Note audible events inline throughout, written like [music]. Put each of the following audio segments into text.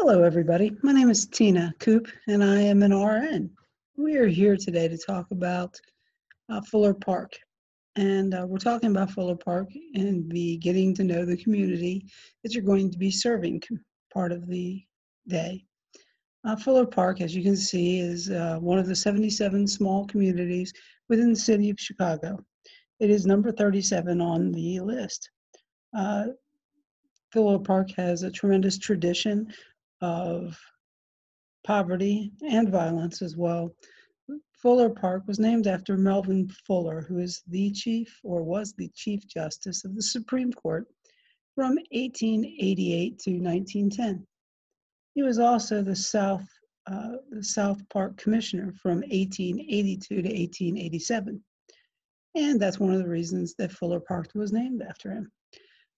Hello, everybody. My name is Tina Coop, and I am an RN. We are here today to talk about uh, Fuller Park. And uh, we're talking about Fuller Park and the getting to know the community that you're going to be serving part of the day. Uh, Fuller Park, as you can see, is uh, one of the 77 small communities within the city of Chicago. It is number 37 on the list. Uh, Fuller Park has a tremendous tradition of poverty and violence as well. Fuller Park was named after Melvin Fuller, who is the chief or was the chief justice of the Supreme Court from 1888 to 1910. He was also the South uh, the South Park Commissioner from 1882 to 1887. And that's one of the reasons that Fuller Park was named after him.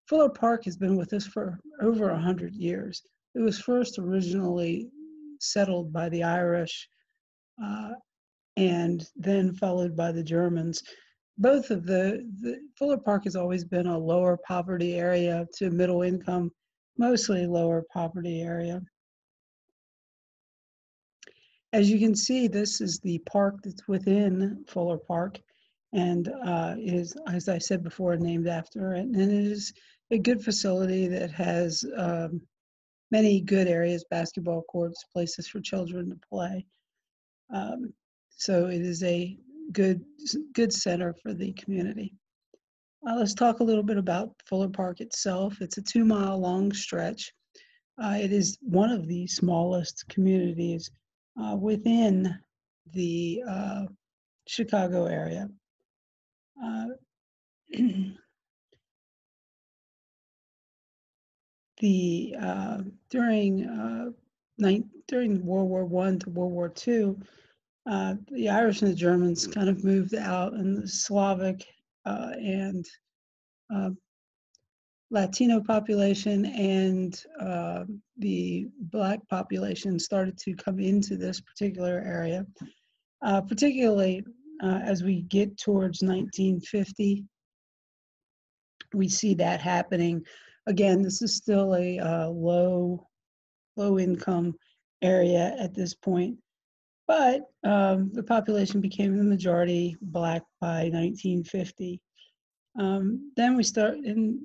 Fuller Park has been with us for over 100 years. It was first originally settled by the Irish uh, and then followed by the Germans. Both of the, the, Fuller Park has always been a lower poverty area to middle income, mostly lower poverty area. As you can see, this is the park that's within Fuller Park and uh, is, as I said before, named after it. And it is a good facility that has um, many good areas, basketball courts, places for children to play. Um, so it is a good, good center for the community. Uh, let's talk a little bit about Fuller Park itself. It's a two mile long stretch. Uh, it is one of the smallest communities uh, within the uh, Chicago area. Uh, [clears throat] the uh, during uh, during World War One to World War Two, uh, the Irish and the Germans kind of moved out, and the Slavic uh, and uh, Latino population and uh, the Black population started to come into this particular area, particularly as we get towards 1950. We see that happening again, this is still a uh, low, low income area at this point, but um, the population became the majority black by 1950. Um, then we start in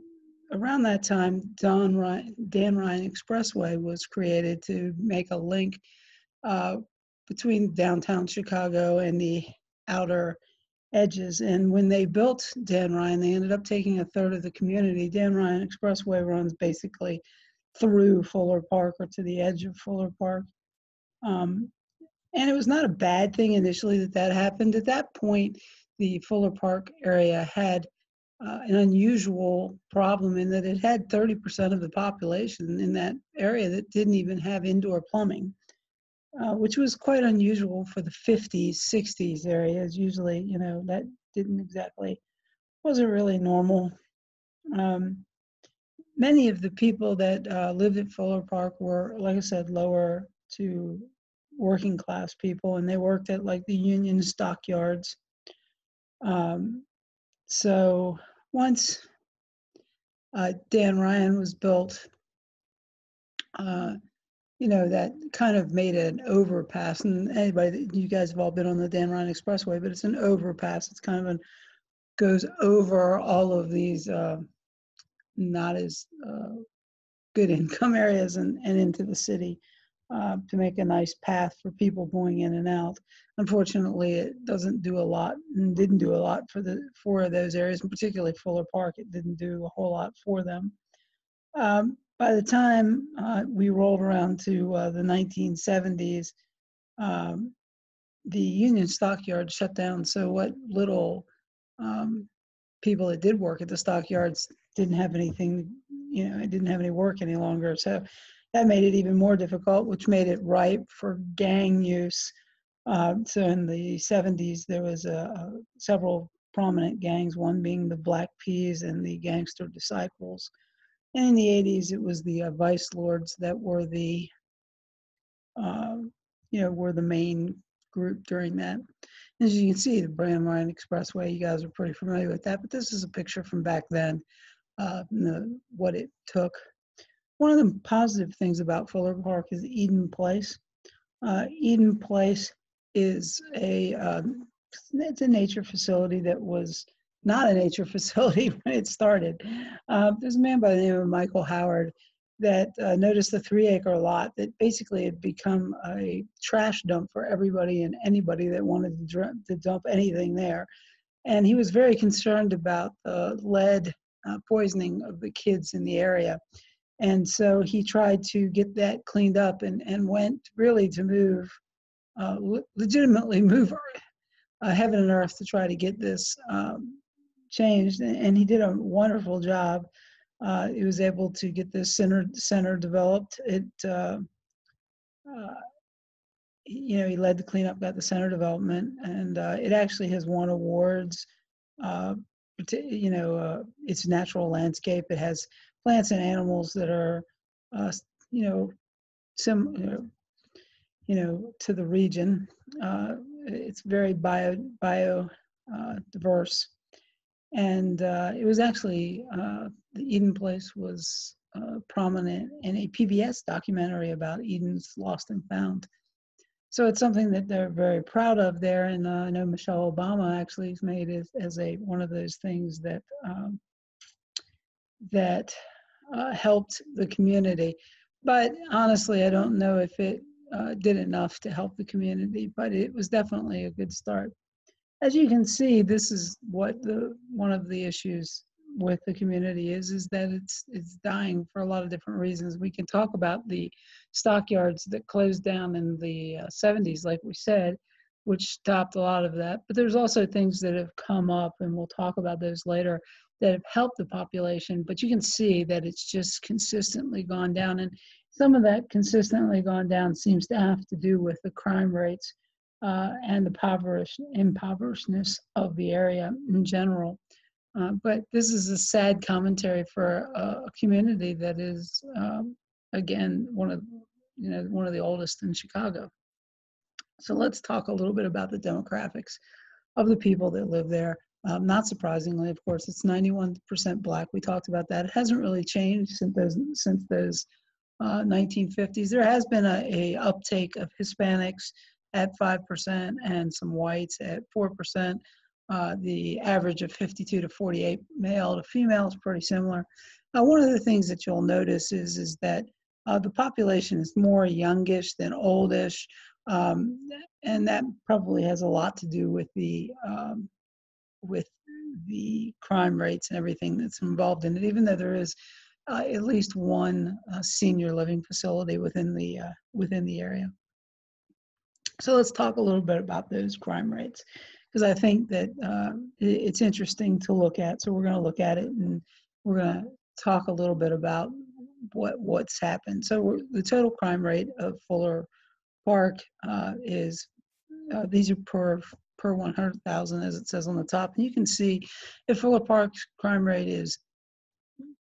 around that time, Don Ryan, Dan Ryan Expressway was created to make a link uh, between downtown Chicago and the outer edges. And when they built Dan Ryan, they ended up taking a third of the community. Dan Ryan Expressway runs basically through Fuller Park or to the edge of Fuller Park. Um, and it was not a bad thing initially that that happened. At that point, the Fuller Park area had uh, an unusual problem in that it had 30% of the population in that area that didn't even have indoor plumbing uh, which was quite unusual for the 50s, 60s areas. Usually, you know, that didn't exactly, wasn't really normal. Um, many of the people that uh, lived at Fuller Park were, like I said, lower to working class people, and they worked at like the union stockyards. Um, so once uh, Dan Ryan was built, uh, you know, that kind of made an overpass. And anybody, you guys have all been on the Dan Ryan Expressway, but it's an overpass. It's kind of an, goes over all of these uh, not as uh, good [laughs] income areas and, and into the city uh, to make a nice path for people going in and out. Unfortunately, it doesn't do a lot and didn't do a lot for the for those areas, and particularly Fuller Park. It didn't do a whole lot for them. Um, by the time uh, we rolled around to uh, the 1970s, um, the Union Stockyard shut down. So what little um, people that did work at the stockyards didn't have anything, you know, didn't have any work any longer. So that made it even more difficult, which made it ripe for gang use. Uh, so in the 70s, there was a, a, several prominent gangs, one being the Black Peas and the Gangster Disciples. And in the 80s, it was the uh, vice lords that were the, uh, you know, were the main group during that. As you can see, the Dan Ryan Expressway, you guys are pretty familiar with that, but this is a picture from back then, uh, the, what it took. one of the positive things about Fuller Park is Eden Place. Uh, Eden Place is a um, it's a nature facility that was not a nature [laughs] facility when it started. Uh, there's a man by the name of Michael Howard that uh, noticed the three acre lot that basically had become a trash dump for everybody and anybody that wanted to, dr- to dump anything there. And he was very concerned about the lead uh, poisoning of the kids in the area. And so he tried to get that cleaned up and, and went really to move, uh, le- legitimately [laughs] move uh, heaven and earth to try to get this um, changed. And he did a wonderful job. Uh, he was able to get this center center developed. It, uh, uh, you know, he led the cleanup, got the center development, and uh, it actually has won awards. Uh, you know, uh, it's natural landscape. It has plants and animals that are, you know, sim, you know, you know, to the region. it's very bio bio diverse and uh, it was actually uh, the Eden Place was uh, prominent in a PBS documentary about Eden's lost and found. So it's something that they're very proud of there, and uh, I know Michelle Obama actually has made it as a one of those things that um, that uh, helped the community. But honestly, I don't know if it uh, did enough to help the community, but it was definitely a good start as you can see, this is what the one of the issues with the community is is that it's it's dying for a lot of different reasons. We can talk about the stockyards that closed down in the uh, 70s, like we said, which stopped a lot of that. But there's also things that have come up, and we'll talk about those later, that have helped the population. But you can see that it's just consistently gone down, and some of that consistently gone down seems to have to do with the crime rates uh, and the impoverish, impoverishedness of the area in general. Uh, but this is a sad commentary for a, a community that is, um, again, one of you know one of the oldest in Chicago. So let's talk a little bit about the demographics of the people that live there. Um, not surprisingly, of course, it's 91% black. We talked about that. It hasn't really changed since those since those uh, 1950s. There has been a, a uptake of Hispanics at 5% and some whites at 4%. Uh, the average of 52 to 48 male to female is pretty similar. Uh, one of the things that you'll notice is, is that uh, the population is more youngish than oldish, um, and that probably has a lot to do with the um, with the crime rates and everything that's involved in it. Even though there is uh, at least one uh, senior living facility within the uh, within the area. So let's talk a little bit about those crime rates because I think that uh, it's interesting to look at. So we're going to look at it and we're going to talk a little bit about what what's happened. So the total crime rate of Fuller Park uh, is uh, these are per per 100,000 as it says on the top. And you can see if Fuller Park's crime rate is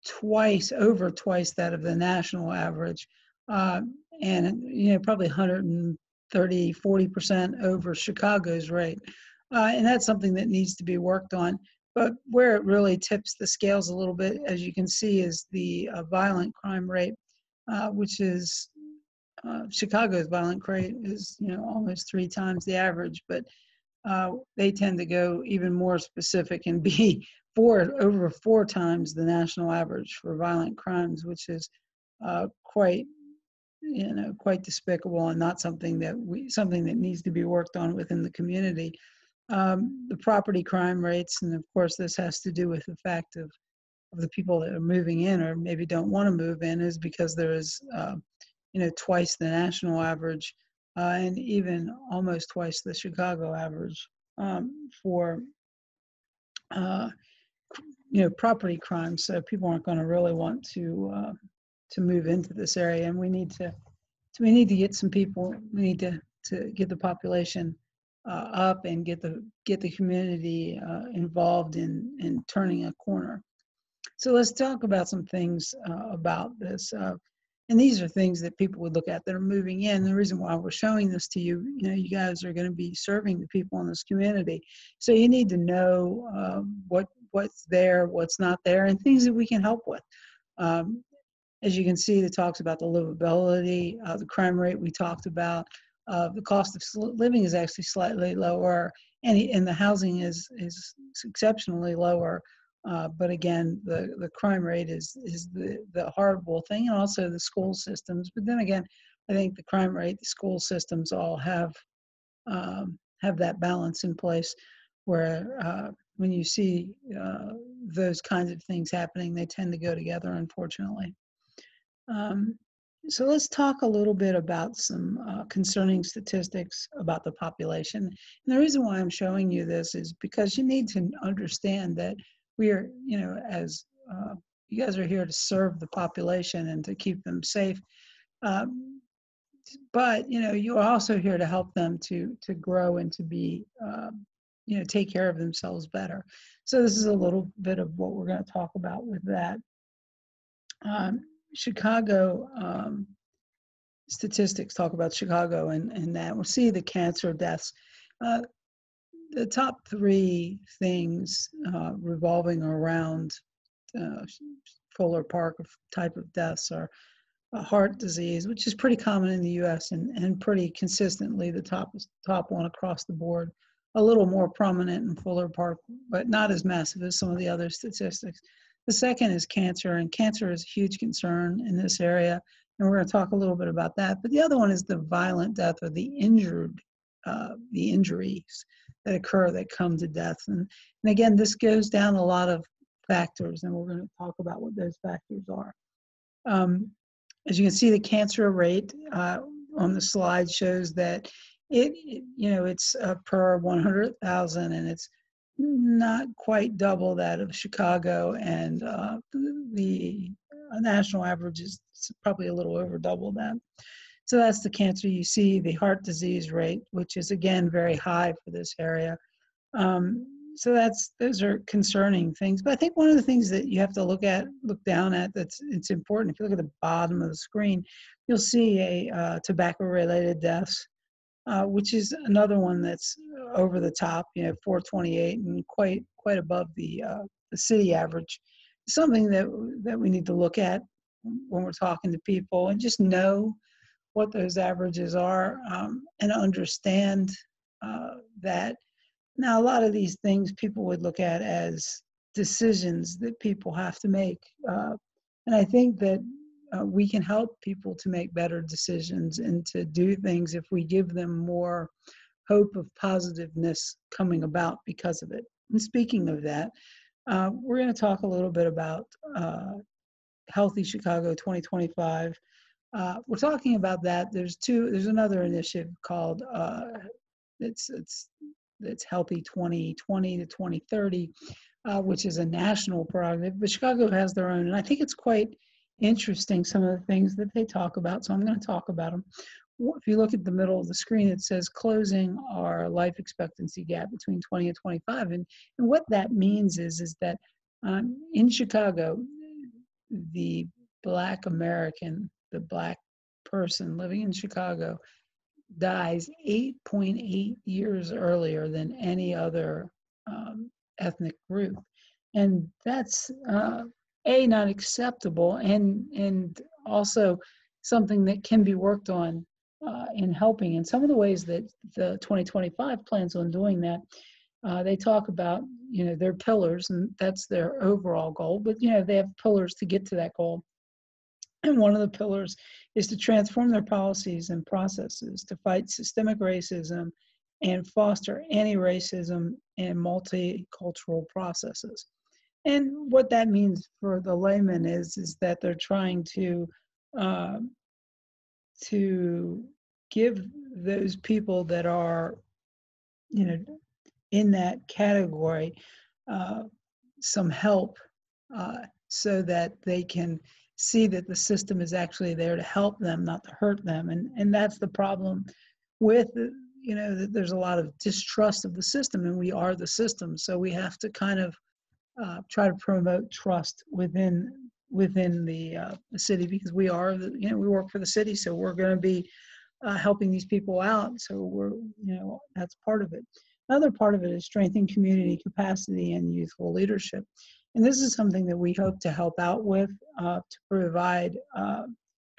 twice over twice that of the national average, uh, and you know probably 100 30, 40% over Chicago's rate. Uh, and that's something that needs to be worked on. But where it really tips the scales a little bit, as you can see, is the uh, violent crime rate, uh, which is uh, Chicago's violent rate is you know almost three times the average, but uh, they tend to go even more specific and be [laughs] four over four times the national average for violent crimes, which is uh, quite you know quite despicable and not something that we something that needs to be worked on within the community. Um, the property crime rates and of course this has to do with the fact of of the people that are moving in or maybe don't want to move in is because there is uh, you know twice the national average uh, and even almost twice the chicago average um, for uh, you know property crimes so people aren't going to really want to uh, to move into this area, and we need to we need to get some people. We need to to get the population uh, up and get the get the community uh, involved in in turning a corner. So let's talk about some things uh, about this. Uh, and these are things that people would look at that are moving in. The reason why we're showing this to you, you know, you guys are going to be serving the people in this community, so you need to know uh, what what's there, what's not there, and things that we can help with. Um, as you can see, it talks about the livability, uh, the crime rate we talked about. Uh, the cost of living is actually slightly lower, and, and the housing is is exceptionally lower. Uh, but again, the, the crime rate is is the, the horrible thing, and also the school systems. But then again, I think the crime rate, the school systems all have um, have that balance in place, where uh, when you see uh, those kinds of things happening, they tend to go together, unfortunately. Um, so let's talk a little bit about some uh, concerning statistics about the population. And the reason why I'm showing you this is because you need to understand that we are, you know, as uh, you guys are here to serve the population and to keep them safe. Um, but you know, you're also here to help them to to grow and to be, uh, you know, take care of themselves better. So this is a little bit of what we're going to talk about with that. Um, Chicago um, statistics talk about Chicago and, and that. We'll see the cancer deaths. Uh, the top three things uh, revolving around uh, Fuller Park type of deaths are heart disease, which is pretty common in the U.S. and, and pretty consistently the top top one across the board. A little more prominent in Fuller Park, but not as massive as some of the other statistics. The second is cancer, and cancer is a huge concern in this area, and we're going to talk a little bit about that. But the other one is the violent death or the injured, uh, the injuries that occur that come to death. And, and again, this goes down a lot of factors, and we're going to talk about what those factors are. Um, as you can see, the cancer rate uh, on the slide shows that it, you know, it's uh, per 100,000, and it's not quite double that of Chicago, and uh, the national average is probably a little over double that. So that's the cancer you see, the heart disease rate, which is again very high for this area. Um, so that's those are concerning things. But I think one of the things that you have to look at, look down at, that's it's important. If you look at the bottom of the screen, you'll see a uh, tobacco-related deaths uh, which is another one that's over the top, you know, 428 and quite quite above the uh, the city average. Something that that we need to look at when we're talking to people and just know what those averages are um, and understand uh, that. Now, a lot of these things people would look at as decisions that people have to make, uh, and I think that uh, we can help people to make better decisions and to do things if we give them more hope of positiveness coming about because of it. And speaking of that, uh, we're going to talk a little bit about uh, Healthy Chicago 2025. Uh, we're talking about that. There's two. There's another initiative called uh, it's it's it's Healthy 2020 to 2030, uh, which is a national prerogative. But Chicago has their own, and I think it's quite interesting some of the things that they talk about. So I'm going to talk about them. If you look at the middle of the screen, it says closing our life expectancy gap between 20 and 25. And, and what that means is, is that um, in Chicago, the Black American, the Black person living in Chicago, dies 8.8 years earlier than any other um, ethnic group. And that's uh, a not acceptable and and also something that can be worked on uh, in helping. And some of the ways that the 2025 plans on doing that uh, they talk about you know their pillars and that's their overall goal but you know they have pillars to get to that goal. And one of the pillars is to transform their policies and processes to fight systemic racism and foster anti-racism and multicultural processes and what that means for the layman is is that they're trying to uh, to give those people that are you know in that category uh, some help uh, so that they can see that the system is actually there to help them not to hurt them. And and that's the problem with you know there's a lot of distrust of the system and we are the system. So we have to kind of uh, try to promote trust within within the, uh, the city because we are the, you know we work for the city so we're going to be uh, helping these people out so we're you know that's part of it. Another part of it is strengthening community capacity and youthful leadership. And this is something that we hope to help out with uh, to provide uh,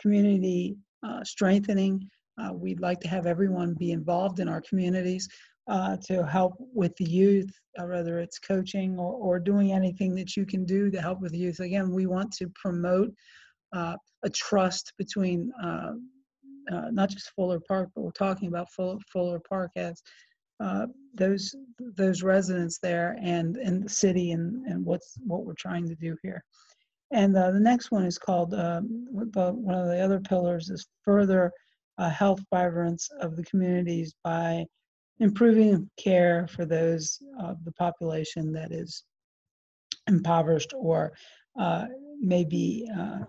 community uh, strengthening. We'd like to have everyone be involved in our communities uh, to help with the youth, uh, whether it's coaching or, or doing anything that you can do to help with youth. Again, we want to promote uh, a trust between uh, uh, not just Fuller Park, but we're talking about Fuller, Fuller Park as uh, those those residents there and and the city and and what's what we're trying to do here. And the next one is called um, the, one of the other pillars is further health vibrance of the communities by improving care for those of the population that is impoverished or uh, maybe uh,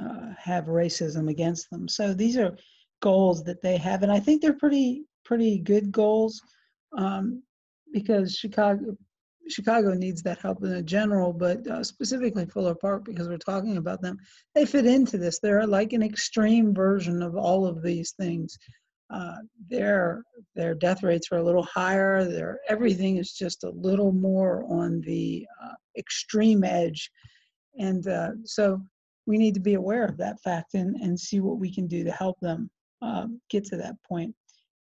uh, have racism against them. So these are goals that they have, and I think they're pretty pretty good goals um, because Chicago Chicago needs that help in a general, but uh, specifically Fuller Park because we're talking about them. They fit into this. They're like an extreme version of all of these things. Uh, their their death rates are a little higher. Their everything is just a little more on the uh, extreme edge, and uh, so we need to be aware of that fact and and see what we can do to help them um, get to that point.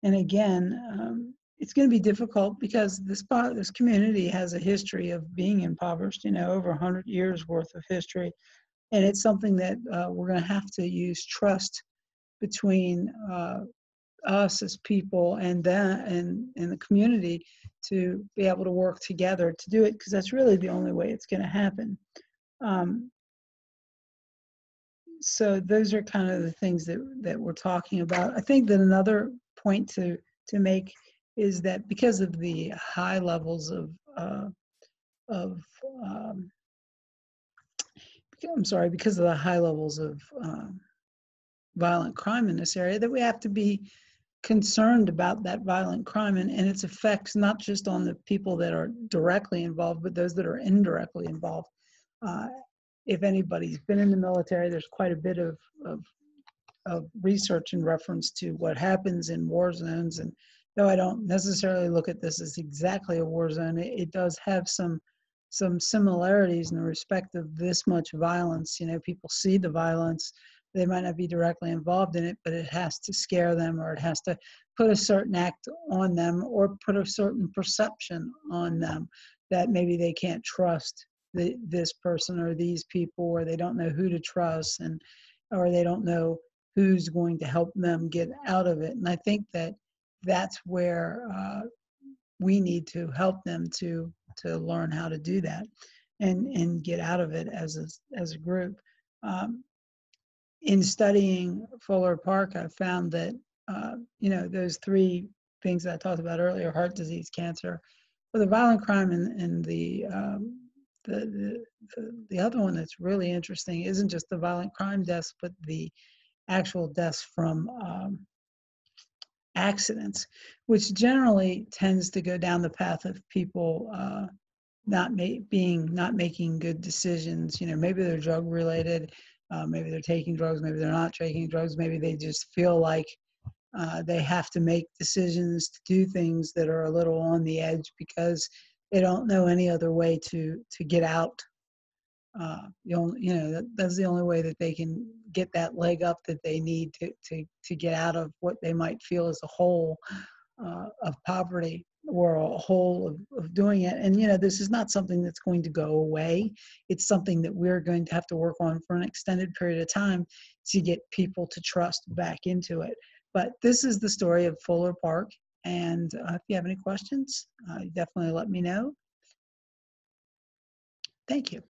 And again, um, it's going to be difficult because this this community has a history of being impoverished. You know, over 100 years worth of history, and it's something that uh, we're going to have to use trust between uh, us as people and then and, and the community to be able to work together to do it because that's really the only way it's going to happen. Um, so those are kind of the things that that we're talking about. I think that another point to to make is that because of the high levels of uh, of um, I'm sorry, because of the high levels of um, violent crime in this area, that we have to be concerned about that violent crime and, and its effects, not just on the people that are directly involved, but those that are indirectly involved. Uh, if anybody's been in the military, there's quite a bit of, of, of research in reference to what happens in war zones. And though I don't necessarily look at this as exactly a war zone, it, it does have some some similarities in the respect of this much violence. You know, people see the violence, they might not be directly involved in it, but it has to scare them or it has to put a certain act on them or put a certain perception on them that maybe they can't trust the, this person or these people or they don't know who to trust and or they don't know who's going to help them get out of it. And I think that that's where uh, we need to help them to to learn how to do that and and get out of it as a as a group. Um, in studying Fuller Park, I found that uh, you know those three things that I talked about earlier: heart disease, cancer, but the violent crime, and, and the, um, the, the the other one that's really interesting isn't just the violent crime deaths, but the actual deaths from um, accidents, which generally tends to go down the path of people uh, not ma- being not making good decisions. You know, maybe they're drug related, uh, maybe they're taking drugs, maybe they're not taking drugs, maybe they just feel like uh, they have to make decisions to do things that are a little on the edge because they don't know any other way to to get out. Uh, you know, you know that, that's the only way that they can get that leg up that they need to to to get out of what they might feel as a hole uh, of poverty or a whole of, of doing it. And, you know, this is not something that's going to go away. It's something that we're going to have to work on for an extended period of time to get people to trust back into it. But this is the story of Fuller Park. And uh, if you have any questions, uh, definitely let me know. Thank you.